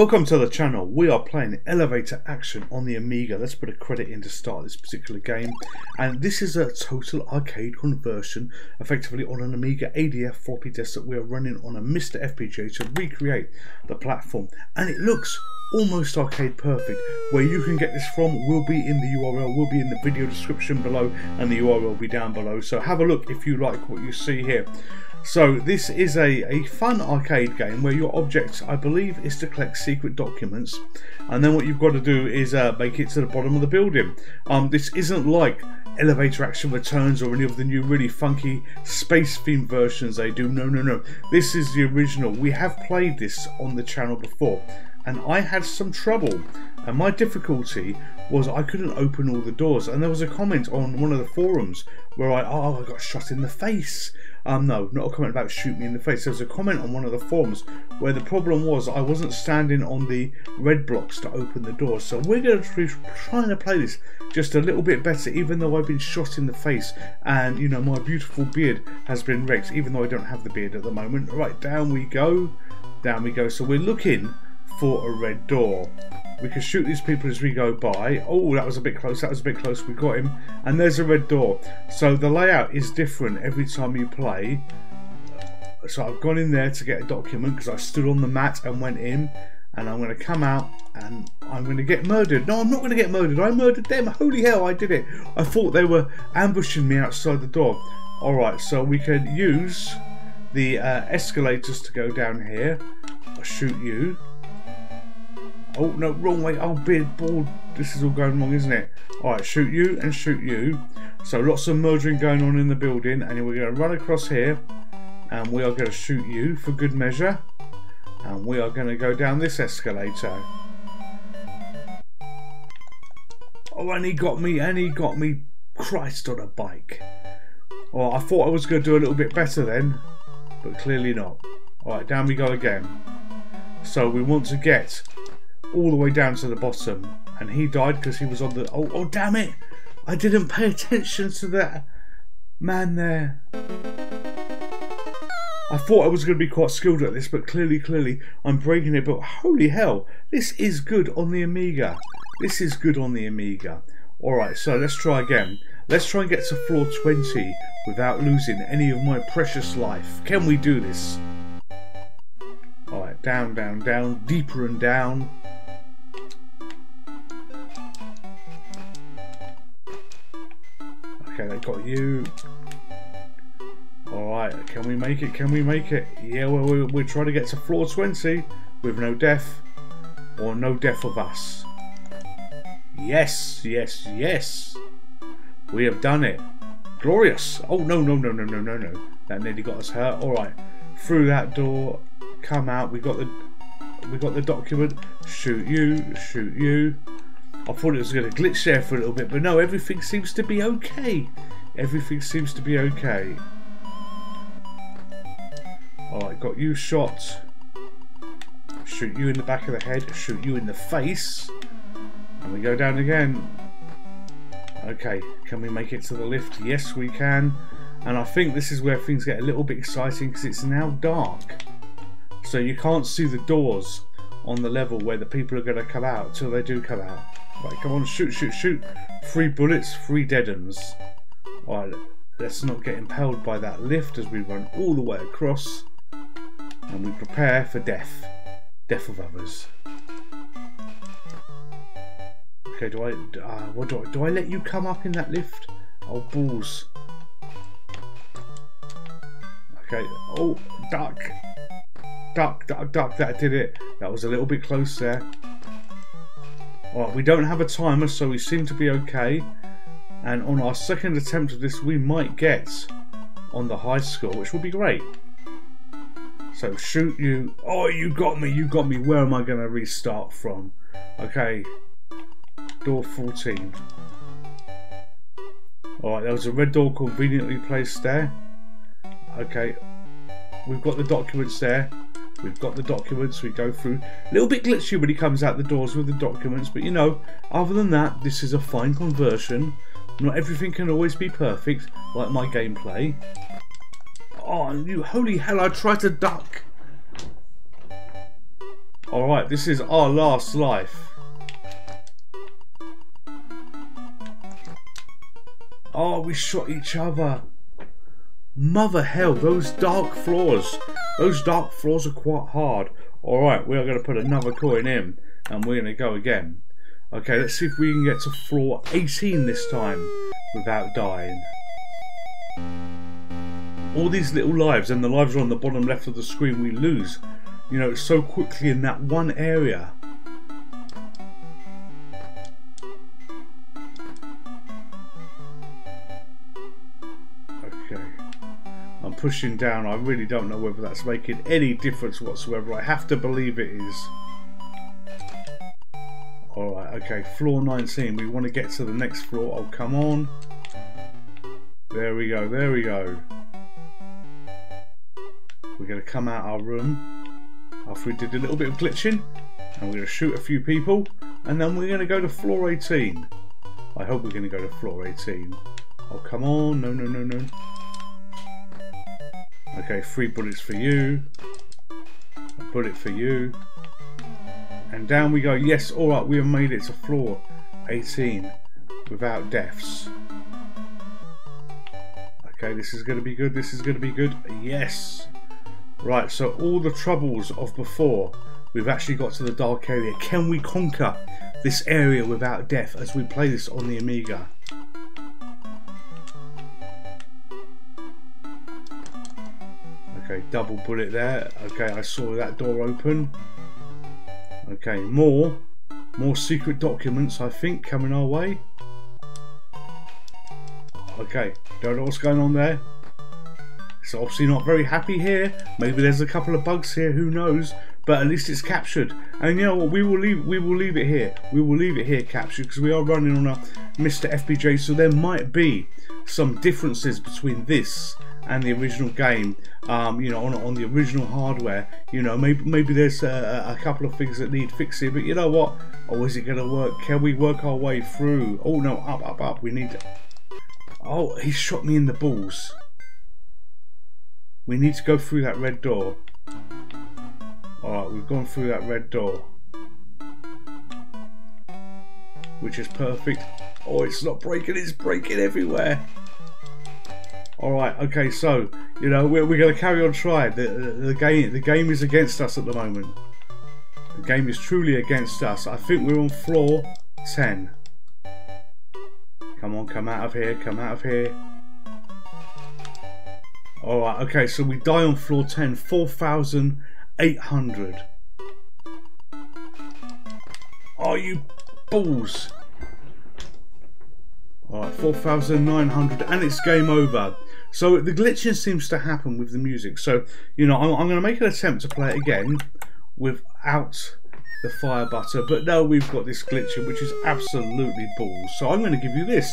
Welcome to the channel. We are playing Elevator Action on the Amiga. Let's put a credit in to start this particular game. And this is a total arcade conversion, effectively on an Amiga ADF floppy disk that we are running on a MiSTer FPGA to recreate the platform. And it looks almost arcade perfect. Where you can get this from will be in the URL, will be in the video description below, and the URL will be down below. So have a look if you like what you see here. So this is a, a fun arcade game where your object, I believe, is to collect secret documents and then what you've got to do is uh, make it to the bottom of the building. Um, this isn't like Elevator Action Returns or any of the new really funky space themed versions they do. No, no, no. This is the original. We have played this on the channel before and I had some trouble and my difficulty was I couldn't open all the doors and there was a comment on one of the forums where I oh I got shot in the face um no not a comment about shoot me in the face. There was a comment on one of the forums where the problem was I wasn't standing on the red blocks to open the door. So we're going to be trying to play this just a little bit better even though I've been shot in the face and you know my beautiful beard has been wrecked even though I don't have the beard at the moment. Right down we go. Down we go. So we're looking for a red door. We can shoot these people as we go by. Oh, that was a bit close. That was a bit close. We got him. And there's a red door. So the layout is different every time you play. So I've gone in there to get a document because I stood on the mat and went in. And I'm going to come out and I'm going to get murdered. No, I'm not going to get murdered. I murdered them. Holy hell, I did it. I thought they were ambushing me outside the door. Alright, so we can use the uh, escalators to go down here. I'll shoot you. Oh, no, wrong way. Oh, beard, ball. This is all going wrong, isn't it? Alright, shoot you and shoot you. So lots of murdering going on in the building. And we're going to run across here. And we are going to shoot you for good measure. And we are going to go down this escalator. Oh, and he got me, and he got me. Christ on a bike. Oh, I thought I was going to do a little bit better then. But clearly not. Alright, down we go again. So we want to get all the way down to the bottom. And he died because he was on the... Oh, oh, damn it! I didn't pay attention to that man there. I thought I was going to be quite skilled at this, but clearly, clearly, I'm breaking it. But holy hell, this is good on the Amiga. This is good on the Amiga. Alright, so let's try again. Let's try and get to floor 20 without losing any of my precious life. Can we do this? Alright, down, down, down, deeper and down. Okay, they got you. Alright, can we make it? Can we make it? Yeah, well, we're, we're trying to get to floor 20 with no death or no death of us. Yes, yes, yes. We have done it. Glorious. Oh, no, no, no, no, no, no, no. That nearly got us hurt. Alright, through that door, come out. We got the we got the document. Shoot you, shoot you. I thought it was going to glitch there for a little bit, but no, everything seems to be okay. Everything seems to be okay. Alright, got you shot. Shoot you in the back of the head, shoot you in the face. And we go down again. Okay, can we make it to the lift? Yes, we can. And I think this is where things get a little bit exciting because it's now dark. So you can't see the doors on the level where the people are going to come out till they do come out. Right, come on, shoot, shoot, shoot. Three bullets, three dead ends. Alright, let's not get impelled by that lift as we run all the way across. And we prepare for death. Death of others. Okay, do I, uh, what do I, do I let you come up in that lift? Oh, balls. Okay, oh, duck. Duck, duck, duck, that did it. That was a little bit close there. Alright, we don't have a timer, so we seem to be okay. And on our second attempt of this, we might get on the high score, which will be great. So shoot you. Oh, you got me, you got me. Where am I going to restart from? Okay, door 14. Alright, there was a red door conveniently placed there. Okay, we've got the documents there. We've got the documents, we go through. A little bit glitchy when he comes out the doors with the documents, but you know, other than that, this is a fine conversion. Not everything can always be perfect, like my gameplay. Oh, you holy hell, I tried to duck. Alright, this is our last life. Oh, we shot each other. Mother hell, those dark floors. Those dark floors are quite hard. Alright, we are going to put another coin in. And we're going to go again. Okay, let's see if we can get to floor 18 this time without dying. All these little lives, and the lives are on the bottom left of the screen, we lose, you know, so quickly in that one area. Pushing down. I really don't know whether that's making any difference whatsoever. I have to believe it is. Alright, okay, floor 19. We want to get to the next floor. Oh, come on. There we go, there we go. We're going to come out our room after we did a little bit of glitching. And we're going to shoot a few people. And then we're going to go to floor 18. I hope we're going to go to floor 18. Oh, come on. No, no, no, no. Okay, three bullets for you. A bullet for you. And down we go. Yes, alright, we have made it to floor 18 without deaths. Okay, this is going to be good. This is going to be good. Yes. Right, so all the troubles of before, we've actually got to the dark area. Can we conquer this area without death as we play this on the Amiga? Double bullet there. Okay, I saw that door open. Okay, more. More secret documents, I think, coming our way. Okay, don't know what's going on there. It's obviously not very happy here. Maybe there's a couple of bugs here, who knows? But at least it's captured. And you know what, we will leave we will leave it here. We will leave it here captured because we are running on a MiSTer FPGA, so there might be some differences between this and the original game, um, you know, on, on the original hardware. You know, maybe maybe there's a, a couple of things that need fixing, but you know what? Oh, is it going to work? Can we work our way through? Oh no, up, up, up. We need. To... Oh, he shot me in the balls. We need to go through that red door. Alright, we've gone through that red door. Which is perfect. Oh, it's not breaking, it's breaking everywhere. Alright, okay, so, you know, we're, we're going to carry on trying. The, the, the, game, the game is against us at the moment. The game is truly against us. I think we're on floor 10. Come on, come out of here, come out of here. Alright, okay, so we die on floor 10, 4,800. Are you balls? Alright, 4,900 and it's game over. So the glitching seems to happen with the music. So, you know, I'm, I'm going to make an attempt to play it again without the fire butter. But now we've got this glitching, which is absolutely balls. So I'm going to give you this.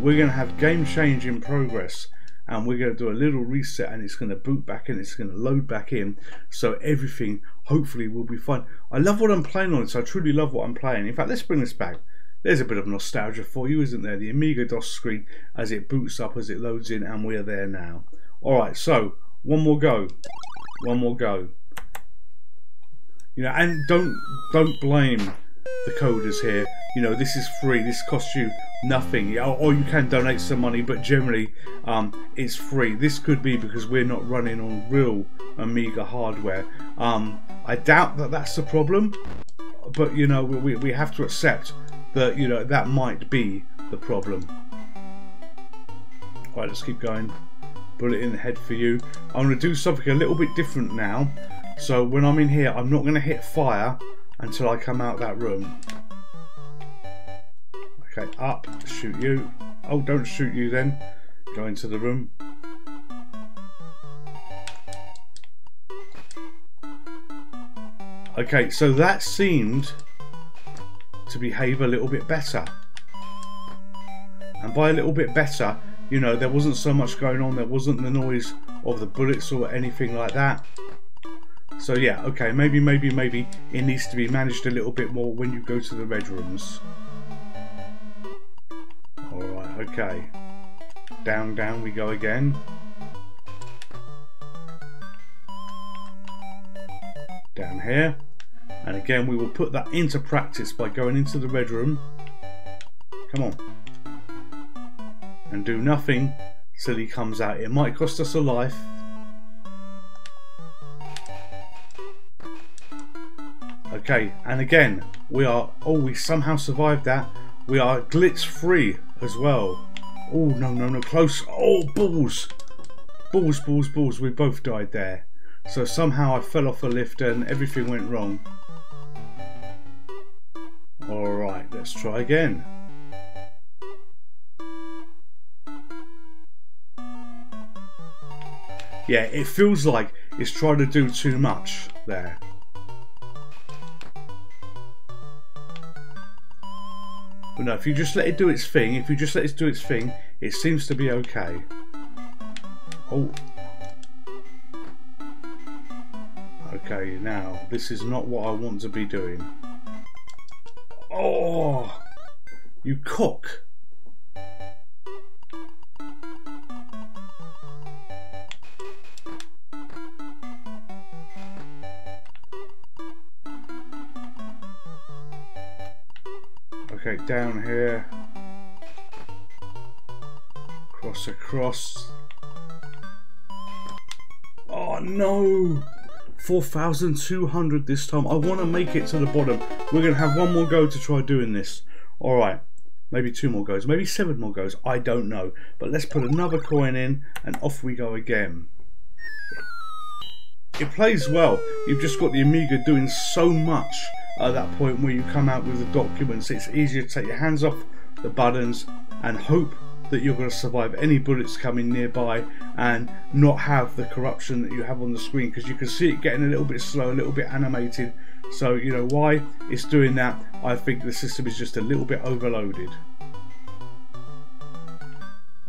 We're going to have game change in progress. And we're going to do a little reset and it's going to boot back in. It's going to load back in. So everything hopefully will be fine. I love what I'm playing on this. I truly love what I'm playing. In fact, let's bring this back. There's a bit of nostalgia for you, isn't there? The Amiga DOS screen as it boots up, as it loads in, and we are there now. Alright, so one more go. One more go. You know, and don't don't blame the coders here. You know, this is free. This costs you nothing. Or you can donate some money, but generally um, it's free. This could be because we're not running on real Amiga hardware. Um, I doubt that that's the problem, but you know, we, we have to accept that you know that might be the problem. Right, let's keep going. Bullet in the head for you. I'm going to do something a little bit different now. So when I'm in here, I'm not going to hit fire until I come out that room. Okay, up, shoot you. Oh, don't shoot you then. Go into the room. Okay, so that seemed to behave a little bit better. And by a little bit better, you know, there wasn't so much going on, there wasn't the noise of the bullets or anything like that. So yeah, okay, maybe, maybe, maybe it needs to be managed a little bit more when you go to the red rooms. Alright, okay. Down, down we go again. Down here. And again, we will put that into practice by going into the red room. Come on. And do nothing till he comes out. It might cost us a life. Okay, and again, we are... Oh, we somehow survived that. We are glitch free as well. Oh, no, no, no, close. Oh, balls. Balls, balls, balls. We both died there. So somehow I fell off a lift and everything went wrong. Let's try again. Yeah, it feels like it's trying to do too much there. But no, if you just let it do its thing, if you just let it do its thing, it seems to be okay. Oh. Okay, now, this is not what I want to be doing. Oh! You cock! Okay, down here. Cross across. Oh no! 4,200 this time. I want to make it to the bottom. We're going to have one more go to try doing this. Alright, maybe two more goes, maybe seven more goes. I don't know. But let's put another coin in and off we go again. It plays well. You've just got the Amiga doing so much at that point where you come out with the documents, it's easier to take your hands off the buttons and hope that you're going to survive any bullets coming nearby and not have the corruption that you have on the screen because you can see it getting a little bit slow, a little bit animated. So, you know, why it's doing that, I think the system is just a little bit overloaded.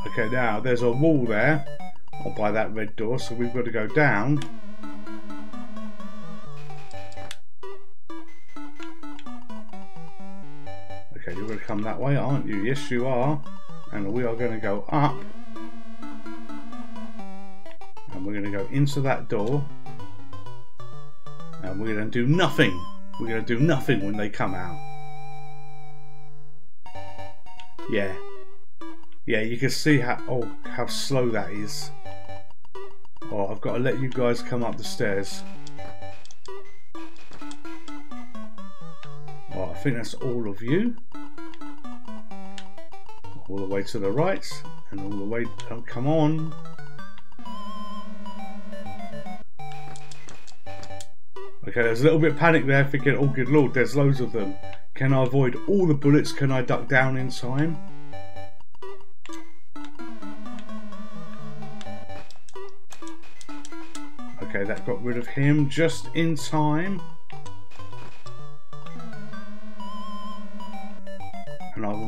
Okay, now there's a wall there oh, by that red door, so we've got to go down Okay, you're going to come that way, aren't you? Yes, you are. And we are going to go up. And we're going to go into that door. And we're going to do nothing. We're going to do nothing when they come out. Yeah. Yeah, you can see how oh how slow that is. Oh, I've got to let you guys come up the stairs. Oh, I think that's all of you all the way to the right and all the way oh, come on. Okay there's a little bit of panic there thinking oh good lord there's loads of them. Can I avoid all the bullets? Can I duck down in time? Okay that got rid of him just in time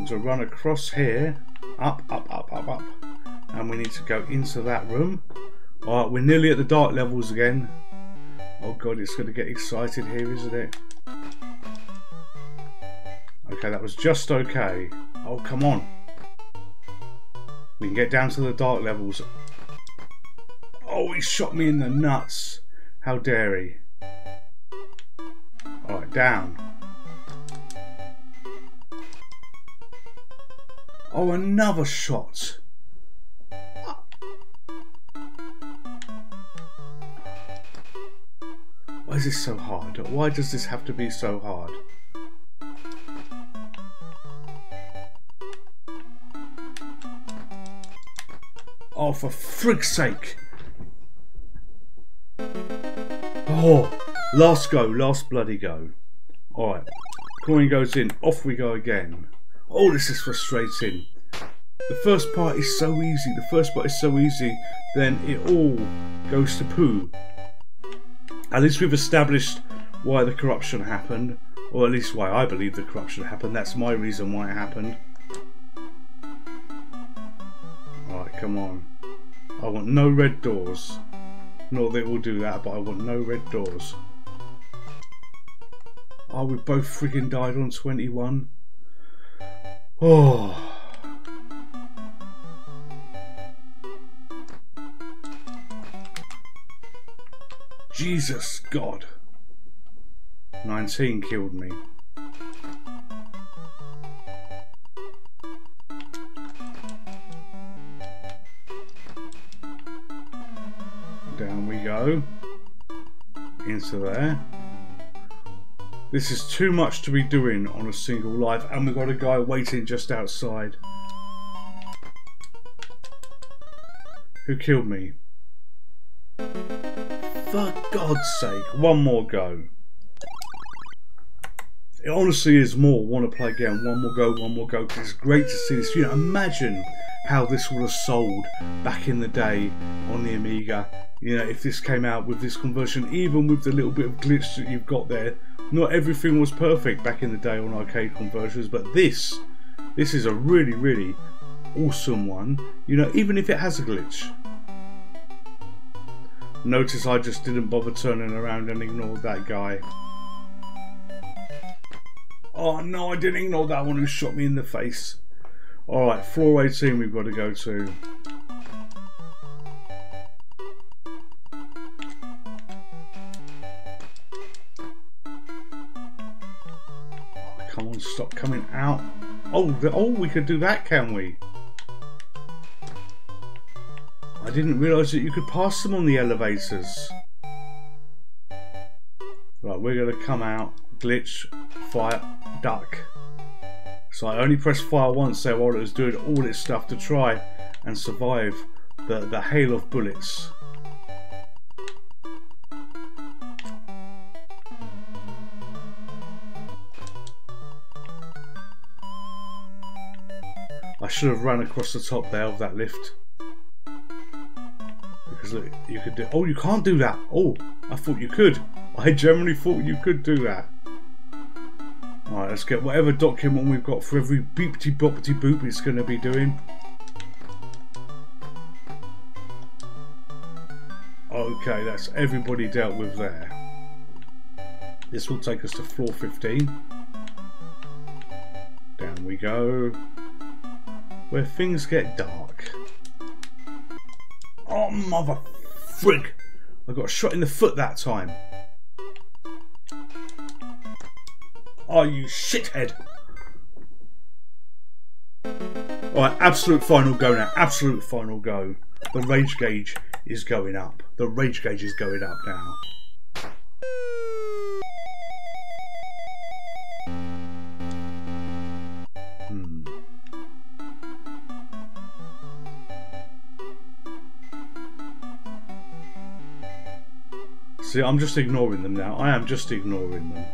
to run across here up up up up up. And we need to go into that room. Alright we're nearly at the dark levels again. Oh god it's going to get excited here isn't it? Okay that was just okay. Oh come on. We can get down to the dark levels. Oh he shot me in the nuts. How dare he? Alright down Oh, another shot. Why is this so hard? Why does this have to be so hard? Oh, for frig's sake! Oh, last go, last bloody go. Alright, coin goes in, off we go again. Oh, this is frustrating. The first part is so easy, the first part is so easy, then it all goes to poo. At least we've established why the corruption happened, or at least why I believe the corruption happened. That's my reason why it happened. Alright, come on. I want no red doors. That it will do that, but I want no red doors. Oh, we both frigging died on 21. Oh. Jesus God. 19 killed me. Down we go. Into there. This is too much to be doing on a single life and we've got a guy waiting just outside. Who killed me? For God's sake, one more go. It honestly is more want to play again. One more go, one more go. Because it's great to see this. You know, imagine how this would have sold back in the day on the Amiga. You know, if this came out with this conversion, even with the little bit of glitch that you've got there. Not everything was perfect back in the day on arcade conversions, but this, this is a really, really awesome one. You know, even if it has a glitch. Notice I just didn't bother turning around and ignored that guy. Oh no, I didn't ignore that one who shot me in the face. Alright, floor 18 we've got to go to. Coming out. Oh, the, oh, we could do that, can we? I didn't realise that you could pass them on the elevators. Right, we're going to come out, glitch, fire, duck. So I only pressed fire once there while it was doing all its stuff to try and survive the, the hail of bullets. Should have run across the top there of that lift. Because look, you could do. Oh, you can't do that. Oh, I thought you could. I generally thought you could do that. Alright, let's get whatever document we've got for every beepty boppity boop it's going to be doing. Okay, that's everybody dealt with there. This will take us to floor 15. Down we go. Where things get dark. Oh, mother frig! I got shot in the foot that time. Oh, you shithead! Alright, absolute final go now. Absolute final go. The rage gauge is going up. The rage gauge is going up now. See, I'm just ignoring them now. I am just ignoring them.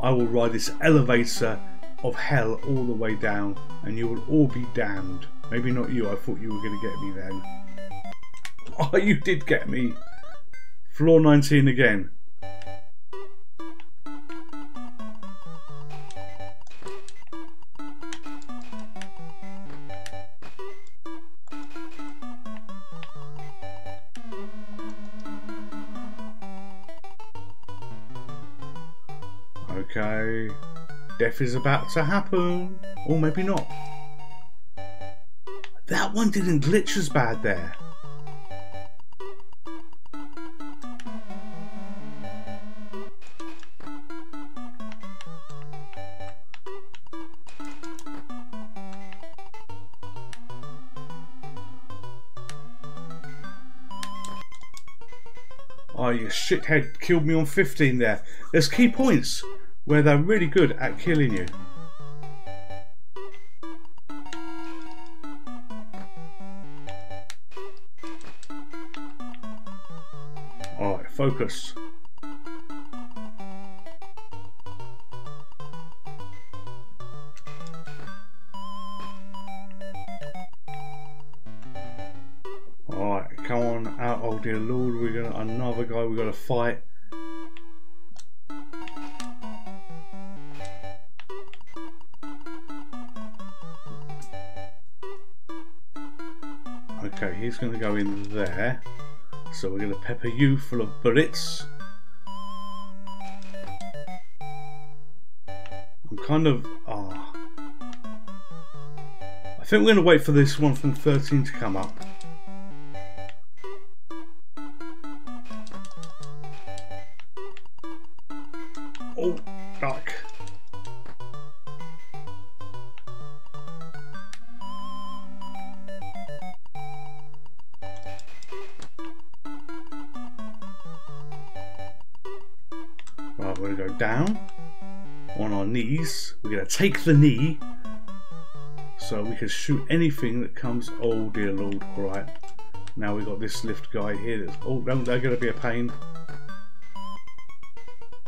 I will ride this elevator of hell all the way down, and you will all be damned. Maybe not you, I thought you were going to get me then. Oh, you did get me. Floor 19 again. Is about to happen. Or maybe not. That one didn't glitch as bad there. Oh, you shithead killed me on 15 there. There's key points where they're really good at killing you. Alright, focus. Alright, come on out, oh dear lord, we're gonna another guy we gotta fight. Okay, he's going to go in there. So we're going to pepper you full of bullets. I'm kind of... Ah. I think we're going to wait for this one from 13 to come up. Go down on our knees. We're going to take the knee so we can shoot anything that comes. Oh dear lord, alright. Now we've got this lift guy here that's. Oh, they're going to be a pain.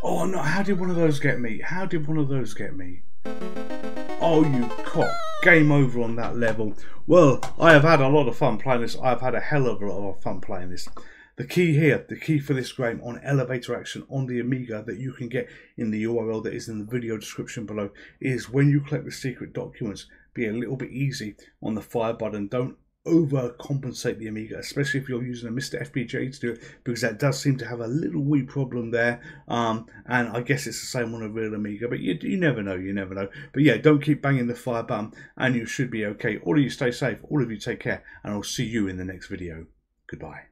Oh no, how did one of those get me? How did one of those get me? Oh, you cock. Game over on that level. Well, I have had a lot of fun playing this. I've had a hell of a lot of fun playing this. The key here, the key for this game on elevator action on the Amiga that you can get in the URL that is in the video description below is when you collect the secret documents, be a little bit easy on the fire button. Don't overcompensate the Amiga, especially if you're using a MiSTer FPGA to do it, because that does seem to have a little wee problem there. Um, and I guess it's the same on a real Amiga, but you, you never know, you never know. But yeah, don't keep banging the fire button, and you should be okay. All of you stay safe, all of you take care, and I'll see you in the next video. Goodbye.